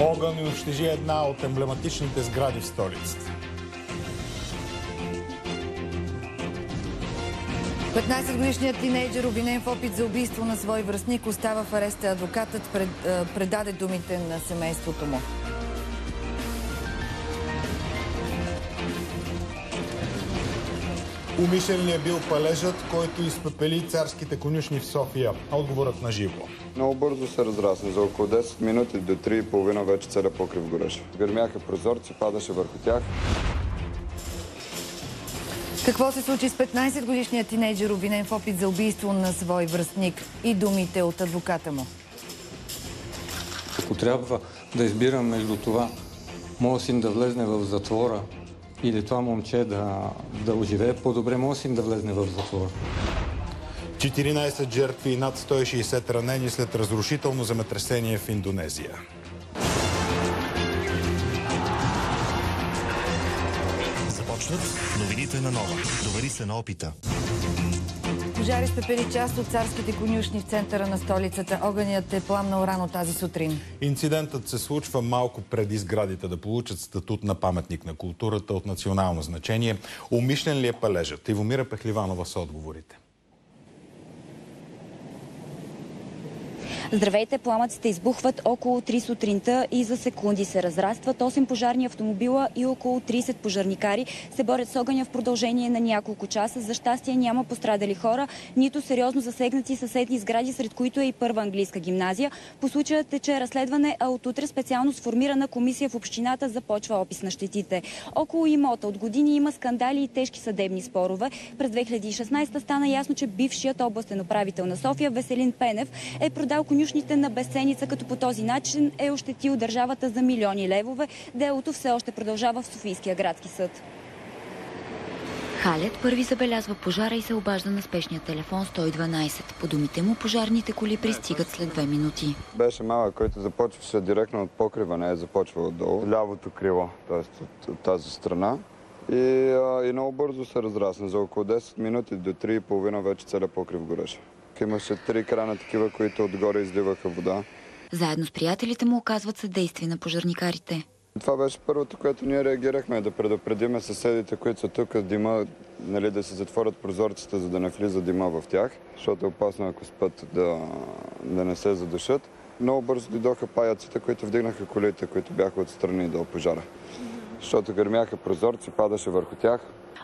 Огън унищожи една от емблематичните сгради в столицата. 15-годишният тинейджер, обвинен в опит за убийство на свой връзник, остава в ареста. Адвокатът пред, предаде думите на семейството му. Умишлен ли е бил палежът, който изпепели царските конюшни в София? Отговорът на живо. Много бързо се разрасна. За около 10 минути до 3,5 вече целият покрив гореше. Гърмяха прозорци, падаше върху тях. Какво се случи с 15-годишният тинейджер, обвинен в опит за убийство на свой връстник и думите от адвоката му? Ако трябва да избирам между това, моят син да влезне в затвора или това момче да, да оживее, по-добре моят син да влезне в затвора. 14 жертви и над 160 ранени след разрушително земетресение в Индонезия. Започват новините на Нова. Довери се на опита. Пожари спепели част от царските конюшни в центъра на столицата. Огънят е пламнал рано тази сутрин. Инцидентът се случва малко преди сградите да получат статут на паметник на културата от национално значение. Умишлен ли е палежът? Ивомира Пехливанова с отговорите. Здравейте, пламъците избухват около 3 сутринта и за секунди се разрастват. 8 пожарни автомобила и около 30 пожарникари се борят с огъня в продължение на няколко часа. За щастие няма пострадали хора, нито сериозно засегнати съседни сгради, сред които е и първа английска гимназия. По случая тече разследване, а от утре специално сформирана комисия в общината започва опис на щетите. Около имота от години има скандали и тежки съдебни спорове. През 2016 стана ясно, че бившият областен управител на София Веселин Пенев е продал конюшните на Бесеница, като по този начин е ощетил държавата за милиони левове. Делото все още продължава в Софийския градски съд. Халет първи забелязва пожара и се обажда на спешния телефон 112. По думите му, пожарните коли пристигат след две минути. Беше малък, който започваше директно от покрива, не е започвал отдолу. Лявото крило, т.е. От, от тази страна. И, а, и много бързо се разрасна. За около 10 минути до 3,5 вече целият покрив гореше. Имаше три крана такива, които отгоре изливаха вода. Заедно с приятелите му оказват съдействие на пожарникарите. Това беше първото, което ние реагирахме, да предупредиме съседите, които са тук, дима, нали, да се затворят прозорците, за да не влиза дима в тях, защото е опасно, ако спът да, да не се задушат. Много бързо дойдоха паяците, които вдигнаха колите, които бяха отстрани до пожара. Защото гърмяха прозорци, падаше върху тях.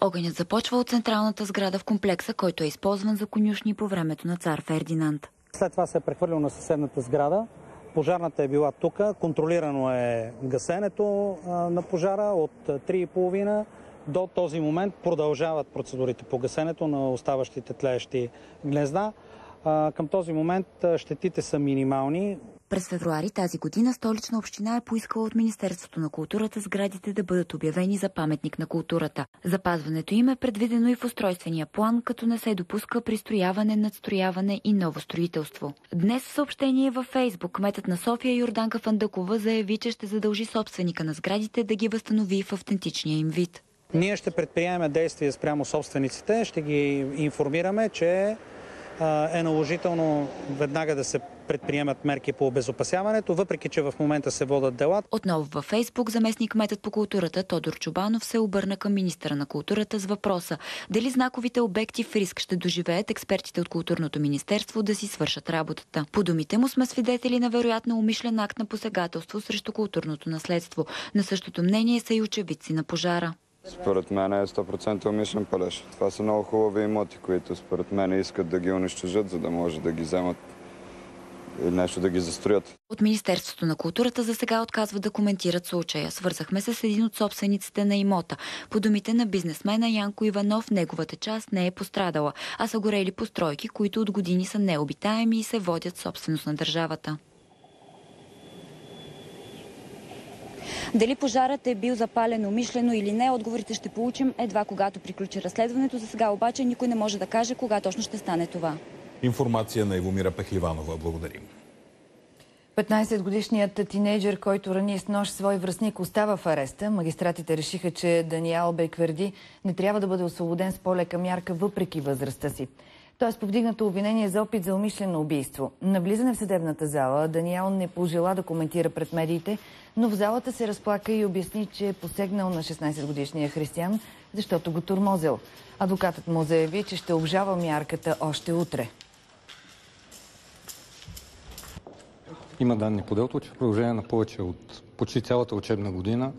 Огънят започва от централната сграда в комплекса, който е използван за конюшни по времето на цар Фердинанд. След това се е прехвърлил на съседната сграда. Пожарната е била тук. Контролирано е гасенето на пожара от 3,5 до този момент. Продължават процедурите по гасенето на оставащите тлеещи гнезда. Към този момент щетите са минимални. През февруари тази година столична община е поискала от Министерството на културата сградите да бъдат обявени за паметник на културата. Запазването им е предвидено и в устройствения план, като не се допуска пристрояване, надстрояване и ново строителство. Днес в съобщение във Фейсбук кметът на София Йорданка Фандъкова заяви, че ще задължи собственика на сградите да ги възстанови в автентичния им вид. Ние ще предприемем действия спрямо собствениците, ще ги информираме, че е наложително веднага да се предприемат мерки по обезопасяването, въпреки че в момента се водат дела. Отново във Фейсбук заместник метът по културата Тодор Чубанов се обърна към министра на културата с въпроса дали знаковите обекти в риск ще доживеят експертите от културното министерство да си свършат работата. По думите му сме свидетели на вероятно умишлен акт на посегателство срещу културното наследство. На същото мнение са и очевидци на пожара. Според мен е 100% умишлен палеж. Това са много хубави имоти, които според мен искат да ги унищожат, за да може да ги вземат и нещо да ги застроят. От Министерството на културата за сега отказва да коментират случая. Свързахме се с един от собствениците на имота. По думите на бизнесмена Янко Иванов, неговата част не е пострадала, а са горели постройки, които от години са необитаеми и се водят собственост на държавата. Дали пожарът е бил запален умишлено или не, отговорите ще получим едва когато приключи разследването. За сега обаче никой не може да каже кога точно ще стане това. Информация на Ивомира Пехливанова. Благодарим. 15-годишният тинейджър, който рани с нож свой връзник, остава в ареста. Магистратите решиха, че Даниел Бекверди не трябва да бъде освободен с по-лека мярка, въпреки възрастта си. Т.е. повдигнато обвинение за опит за умишлено убийство. На влизане в съдебната зала Даниел не пожела да коментира пред медиите, но в залата се разплака и обясни, че е посегнал на 16-годишния християн, защото го турмозил. Адвокатът му заяви, че ще обжава мярката още утре. Има данни по делото, че в продължение на повече от почти цялата учебна година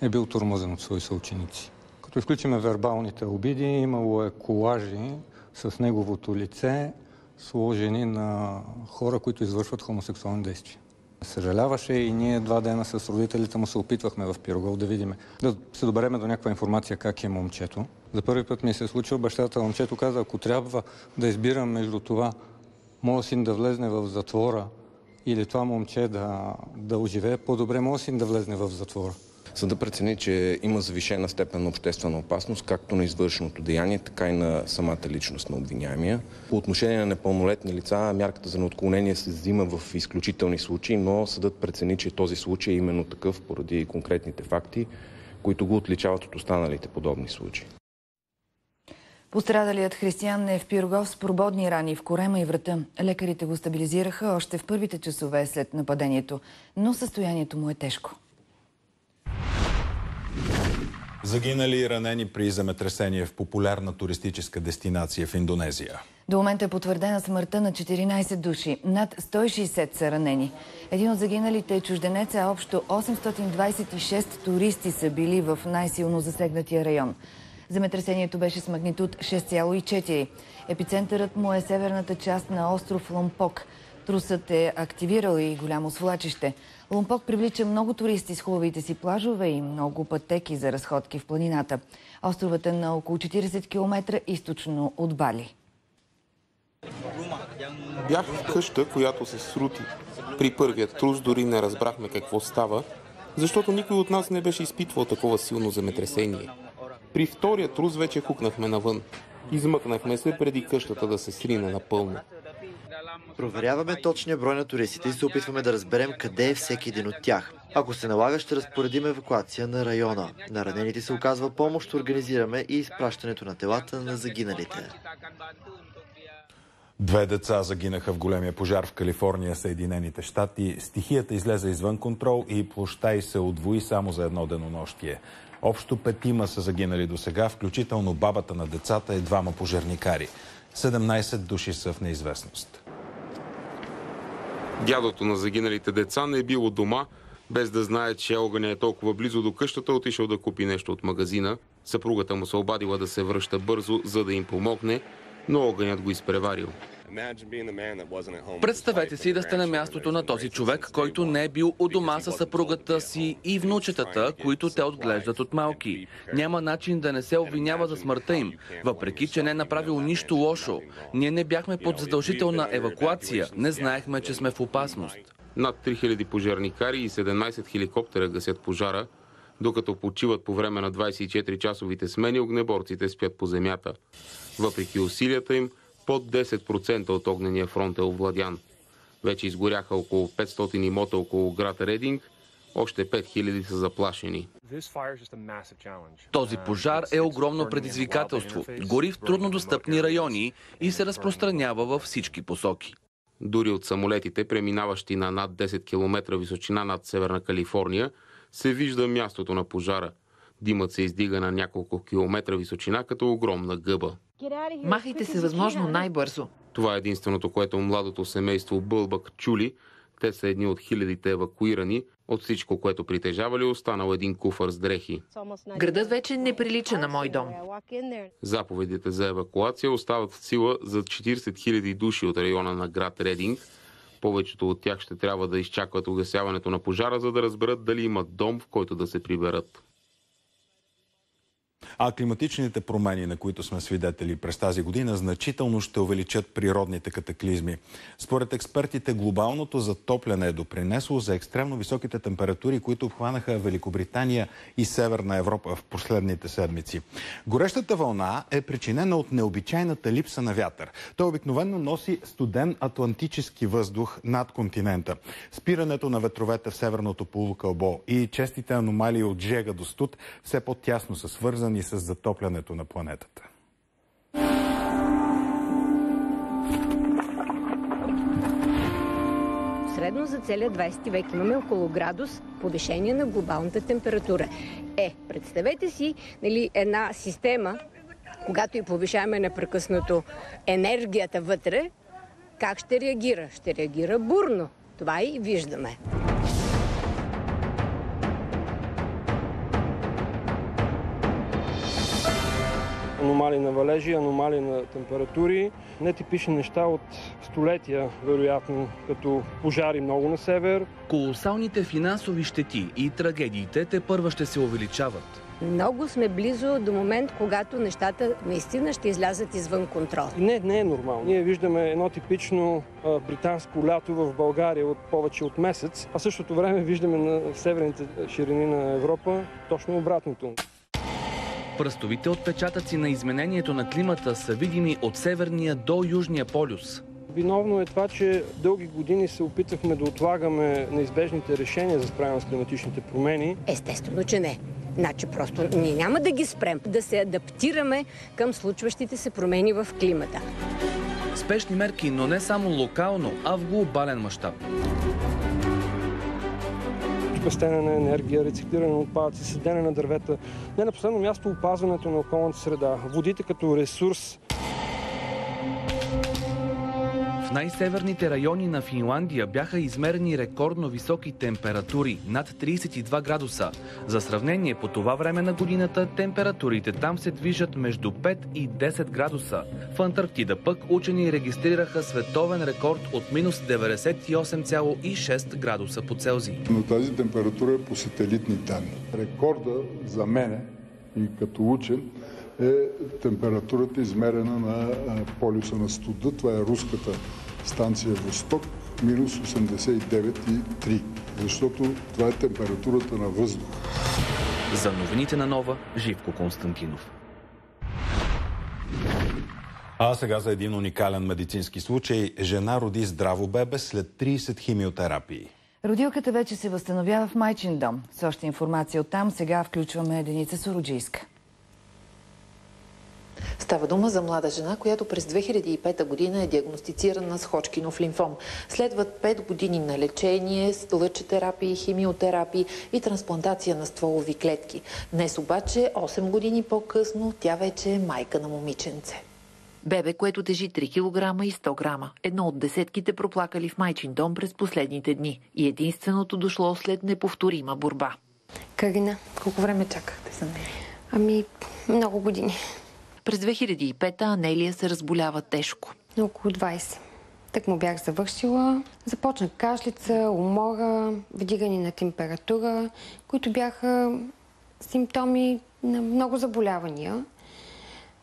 е бил турмозен от свои съученици. Като изключиме вербалните обиди, имало е колажи с неговото лице, сложени на хора, които извършват хомосексуални действия. Съжаляваше и ние два дена с родителите му се опитвахме в Пирогол да видим, да се добереме до някаква информация как е момчето. За първи път ми се е случило, бащата момчето каза, ако трябва да избирам между това, моят син да влезне в затвора или това момче да, да оживее, по-добре моят син да влезне в затвора. Съда прецени, че има завишена степен на обществена опасност, както на извършеното деяние, така и на самата личност на обвиняемия. По отношение на непълнолетни лица, мярката за неотклонение се взима в изключителни случаи, но съдът прецени, че този случай е именно такъв поради конкретните факти, които го отличават от останалите подобни случаи. Пострадалият християн е в Пирогов с прободни рани в корема и врата. Лекарите го стабилизираха още в първите часове след нападението, но състоянието му е тежко. Загинали и ранени при земетресение в популярна туристическа дестинация в Индонезия. До момента е потвърдена смъртта на 14 души. Над 160 са ранени. Един от загиналите е чужденец, а общо 826 туристи са били в най-силно засегнатия район. Земетресението беше с магнитуд 6,4. Епицентърът му е северната част на остров Ломпок. Трусът е активирал и голямо свлачище. Ломпок привлича много туристи с хубавите си плажове и много пътеки за разходки в планината. Островът е на около 40 км източно от Бали. Бях в къща, която се срути. При първият трус дори не разбрахме какво става, защото никой от нас не беше изпитвал такова силно земетресение. При втория трус вече хукнахме навън. Измъкнахме се преди къщата да се срине напълно. Проверяваме точния брой на туристите и се опитваме да разберем къде е всеки един от тях. Ако се налага, ще разпоредим евакуация на района. На ранените се оказва помощ, организираме и изпращането на телата на загиналите. Две деца загинаха в големия пожар в Калифорния, Съединените щати. Стихията излезе извън контрол и площа и се отвои само за едно денонощие. Общо петима са загинали до сега, включително бабата на децата и двама пожарникари. 17 души са в неизвестност. Дядото на загиналите деца не е било дома, без да знае, че огъня е толкова близо до къщата, отишъл да купи нещо от магазина. Съпругата му се обадила да се връща бързо, за да им помогне, но огънят го изпреварил. Представете си да сте на мястото на този човек, който не е бил у дома с съпругата си и внучетата, които те отглеждат от малки. Няма начин да не се обвинява за смъртта им, въпреки че не е направил нищо лошо. Ние не бяхме под задължителна евакуация, не знаехме, че сме в опасност. Над 3000 пожарникари и 17 хеликоптера гасят пожара, докато почиват по време на 24-часовите смени, огнеборците спят по земята. Въпреки усилията им, под 10% от огнения фронт е овладян. Вече изгоряха около 500 имота около град Рединг, още 5000 са заплашени. Този пожар е огромно предизвикателство. Гори в труднодостъпни райони и се разпространява във всички посоки. Дори от самолетите, преминаващи на над 10 км височина над Северна Калифорния, се вижда мястото на пожара. Димът се издига на няколко километра височина като огромна гъба. Махайте се възможно най-бързо. Това е единственото, което младото семейство Бълбък чули. Те са едни от хилядите евакуирани. От всичко, което притежавали, останал един куфър с дрехи. Градът вече не прилича на мой дом. Заповедите за евакуация остават в сила за 40 000 души от района на град Рединг. Повечето от тях ще трябва да изчакват угасяването на пожара, за да разберат дали имат дом, в който да се приберат. А климатичните промени, на които сме свидетели през тази година, значително ще увеличат природните катаклизми. Според експертите, глобалното затопляне е допринесло за екстремно високите температури, които обхванаха Великобритания и Северна Европа в последните седмици. Горещата вълна е причинена от необичайната липса на вятър. Той обикновено носи студен атлантически въздух над континента. Спирането на ветровете в северното полукълбо и честите аномалии от жега до студ все по-тясно са свързани свързани с затоплянето на планетата. Средно за целия 20 век имаме около градус повишение на глобалната температура. Е, представете си нали, една система, когато и повишаваме непрекъснато енергията вътре, как ще реагира? Ще реагира бурно. Това и виждаме. Аномали на валежи, аномали на температури, нетипични неща от столетия, вероятно, като пожари много на север. Колосалните финансови щети и трагедиите те първа ще се увеличават. Много сме близо до момент, когато нещата наистина ще излязат извън контрол. И не, не е нормално. Ние виждаме едно типично а, британско лято в България от повече от месец, а същото време виждаме на северните ширини на Европа точно обратното. Пръстовите отпечатъци на изменението на климата са видими от северния до южния полюс. Виновно е това, че дълги години се опитахме да отлагаме неизбежните решения за справяне с климатичните промени. Естествено, че не. Значи просто ние няма да ги спрем, да се адаптираме към случващите се промени в климата. Спешни мерки, но не само локално, а в глобален мащаб пестене на енергия, рециклиране на отпадъци, седене на дървета. Не на последно място опазването на околната среда, водите като ресурс, най-северните райони на Финландия бяха измерени рекордно високи температури над 32 градуса. За сравнение, по това време на годината температурите там се движат между 5 и 10 градуса. В Антарктида пък учени регистрираха световен рекорд от минус 98,6 градуса по Целзий. Но тази температура е по сателитни данни. Рекорда за мене и като учен е температурата измерена на полюса на студа. Това е руската станция Восток, минус 89,3, защото това е температурата на въздух. За новините на Нова, Живко Константинов. А сега за един уникален медицински случай. Жена роди здраво бебе след 30 химиотерапии. Родилката вече се възстановява в майчин дом. С още информация от там сега включваме Деница Сороджийска. Става дума за млада жена, която през 2005 година е диагностицирана с Ходжкинов лимфом. Следват 5 години на лечение, лъчетерапии, химиотерапии и трансплантация на стволови клетки. Днес обаче, 8 години по-късно, тя вече е майка на момиченце. Бебе, което тежи 3 кг и 100 грама. Едно от десетките проплакали в майчин дом през последните дни. И единственото дошло след неповторима борба. Карина. Колко време чакахте за нея? Ами, много години. През 2005-та Анелия се разболява тежко. Около 20. Так му бях завършила. Започна кашлица, умора, вдигане на температура, които бяха симптоми на много заболявания.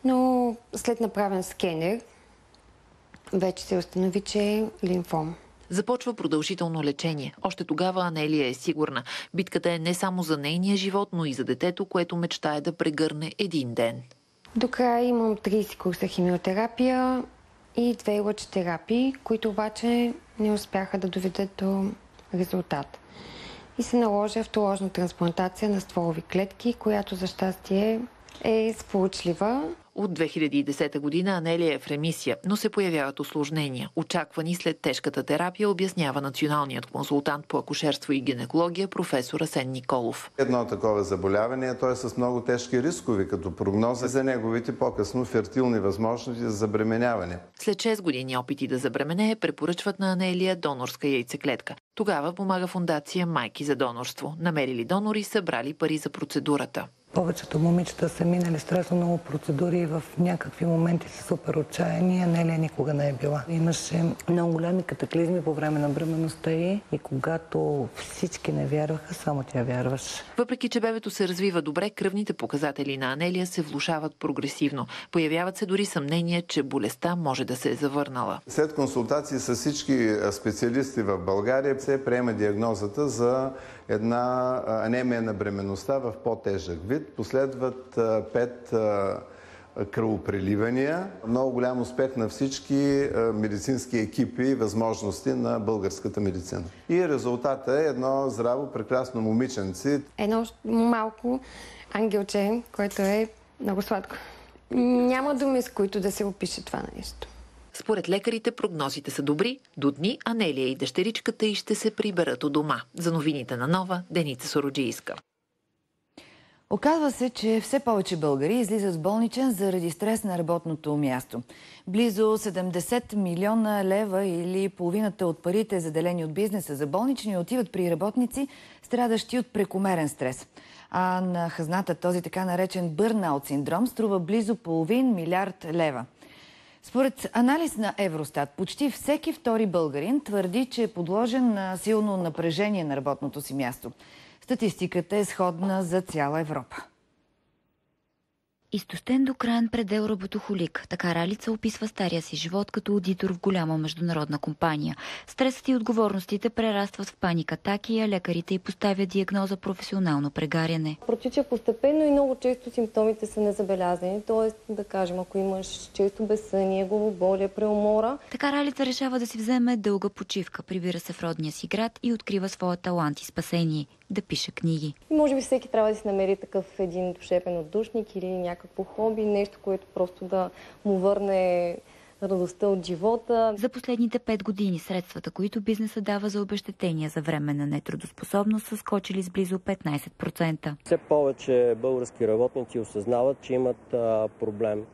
Но след направен скенер вече се установи, че е лимфом. Започва продължително лечение. Още тогава Анелия е сигурна. Битката е не само за нейния живот, но и за детето, което мечтае да прегърне един ден. До края имам 30 курса химиотерапия и две лъчетерапии, които обаче не успяха да доведат до резултат. И се наложи автоложна трансплантация на стволови клетки, която за щастие е сполучлива. От 2010 година Анелия е в ремисия, но се появяват осложнения. Очаквани след тежката терапия, обяснява националният консултант по акушерство и гинекология професор Асен Николов. Едно такова заболяване, е с много тежки рискови, като прогноза за неговите по-късно фертилни възможности за забременяване. След 6 години опити да забременее, препоръчват на Анелия донорска яйцеклетка. Тогава помага фундация Майки за донорство. Намерили донори, събрали пари за процедурата. Повечето момичета са минали страшно много процедури и в някакви моменти са супер отчаяни, а Нелия никога не е била. Имаше много големи катаклизми по време на бременността и, и когато всички не вярваха, само тя вярваше. Въпреки, че бебето се развива добре, кръвните показатели на Анелия се влушават прогресивно. Появяват се дори съмнения, че болестта може да се е завърнала. След консултации с всички специалисти в България се приема диагнозата за една анемия на бременността в по-тежък вид. Последват пет кръвопреливания. Много голям успех на всички медицински екипи и възможности на българската медицина. И резултата е едно здраво, прекрасно момиченце. Едно малко ангелче, което е много сладко. Няма думи, с които да се опише това нещо. Според лекарите прогнозите са добри. До дни Анелия и дъщеричката й ще се приберат у дома. За новините на Нова, Деница Сороджийска. Оказва се, че все повече българи излизат с болничен заради стрес на работното място. Близо 70 милиона лева или половината от парите, заделени от бизнеса за болнични, отиват при работници, страдащи от прекомерен стрес. А на хазната този така наречен бърнаут синдром струва близо половин милиард лева. Според анализ на Евростат, почти всеки втори българин твърди, че е подложен на силно напрежение на работното си място. Статистиката е сходна за цяла Европа. Изтощен до крайен предел работохолик. Така Ралица описва стария си живот като аудитор в голяма международна компания. Стресът и отговорностите прерастват в паника атаки, а лекарите й поставят диагноза професионално прегаряне. Протича постепенно и много често симптомите са незабелязани. Тоест, да кажем, ако имаш често безсъние, главоболие, преумора. Така Ралица решава да си вземе дълга почивка, прибира се в родния си град и открива своя талант и спасение да пише книги. И може би всеки трябва да си намери такъв един душепен отдушник или някакво хоби, нещо, което просто да му върне радостта от живота. За последните пет години средствата, които бизнеса дава за обещетения за време на нетрудоспособност, са скочили с близо 15%. Все повече български работници осъзнават, че имат а, проблем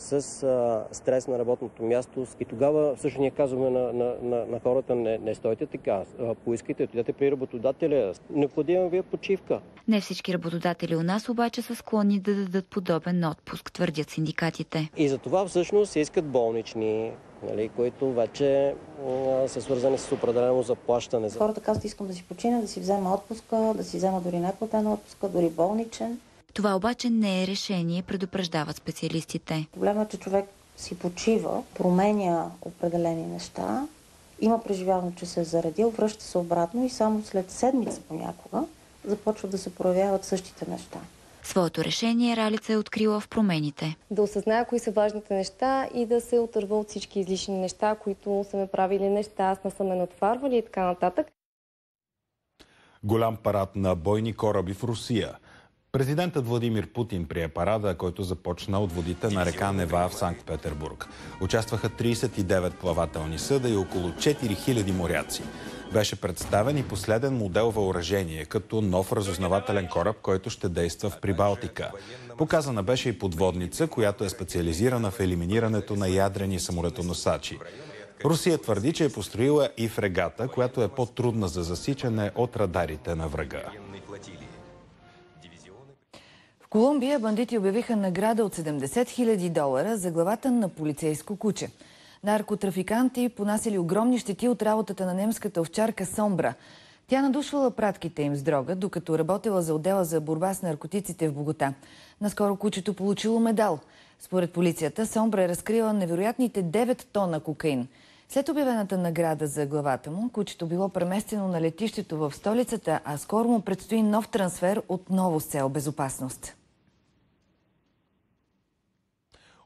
с а, стрес на работното място. И тогава също ние казваме на, на, на, на хората, не, не стойте така, а, поискайте, отидете при работодателя. Необходима ви е почивка. Не всички работодатели у нас обаче са склонни да дадат подобен отпуск, твърдят синдикатите. И за това всъщност се искат болнични, нали, които вече а, са свързани с определено заплащане. Хората казват, искам да си почина, да си взема отпуска, да си взема дори неплатена отпуска, дори болничен. Това обаче не е решение, предупреждават специалистите. Проблемът е, че човек си почива, променя определени неща, има преживяване, че се е заредил, връща се обратно и само след седмица понякога започват да се проявяват същите неща. Своето решение Ралица е открила в промените. Да осъзная кои са важните неща и да се отърва от всички излишни неща, които са ме правили нещастна, са ме натварвали и така нататък. Голям парад на бойни кораби в Русия – Президентът Владимир Путин прие парада, който започна от водите на река Нева в Санкт-Петербург. Участваха 39 плавателни съда и около 4000 моряци. Беше представен и последен модел въоръжение, като нов разузнавателен кораб, който ще действа в Прибалтика. Показана беше и подводница, която е специализирана в елиминирането на ядрени самолетоносачи. Русия твърди, че е построила и фрегата, която е по-трудна за засичане от радарите на врага. Колумбия бандити обявиха награда от 70 000 долара за главата на полицейско куче. Наркотрафиканти понасили огромни щети от работата на немската овчарка Сомбра. Тя надушвала пратките им с дрога, докато работила за отдела за борба с наркотиците в Богота. Наскоро кучето получило медал. Според полицията, Сомбра е разкрила невероятните 9 тона кокаин. След обявената награда за главата му, кучето било преместено на летището в столицата, а скоро му предстои нов трансфер отново с цел безопасност.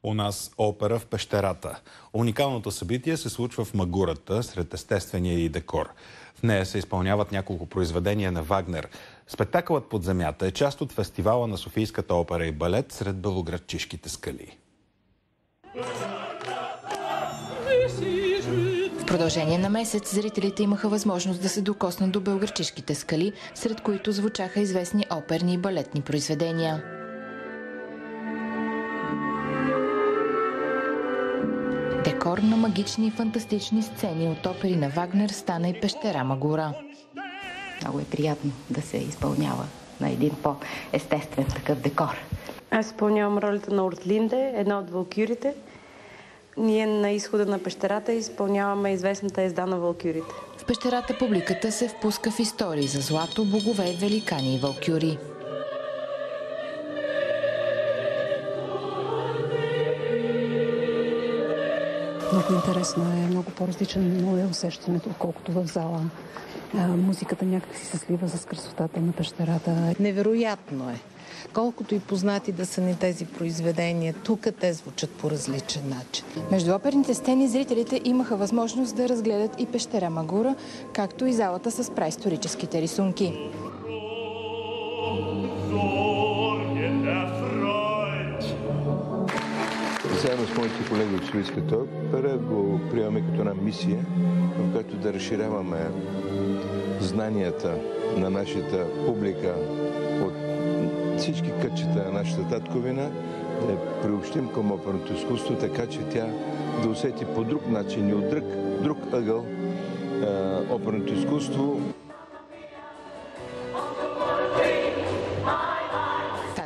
У нас опера в пещерата. Уникалното събитие се случва в Магурата, сред естествения и декор. В нея се изпълняват няколко произведения на Вагнер. Спектакълът под земята е част от фестивала на Софийската опера и балет сред белоградчишките скали. В продължение на месец зрителите имаха възможност да се докоснат до белграчишките скали, сред които звучаха известни оперни и балетни произведения. Декор на магични и фантастични сцени от опери на Вагнер стана и пещера Магура. Много е приятно да се изпълнява на един по-естествен такъв декор. Аз изпълнявам ролята на Ортлинде, една от валкюрите. Ние на изхода на пещерата изпълняваме известната езда на валкюрите. В пещерата публиката се впуска в истории за злато, богове, великани и валкюри. Много интересно е, много по-различно е усещането, отколкото в зала. Музиката някак си се слива с красотата на пещерата. Невероятно е. Колкото и познати да са ни тези произведения, тук те звучат по различен начин. Между оперните сцени зрителите имаха възможност да разгледат и пещера Магура, както и залата с праисторическите рисунки. Моите колеги от Советската опера го приемаме като една мисия, в която да разширяваме знанията на нашата публика от всички кътчета на нашата татковина, да я приобщим към оперното изкуство, така че тя да усети по друг начин и от друг, друг ъгъл оперното изкуство.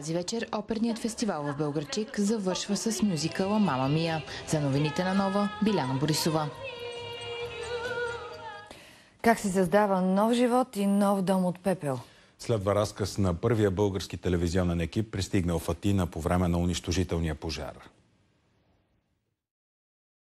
Тази вечер оперният фестивал в Белградчик завършва с мюзикъла Мама Мия. За новините на Нова, Биляна Борисова. Как се създава нов живот и нов дом от пепел? Следва разказ на първия български телевизионен екип, пристигнал в Атина по време на унищожителния пожар.